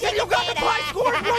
You got the high score bro!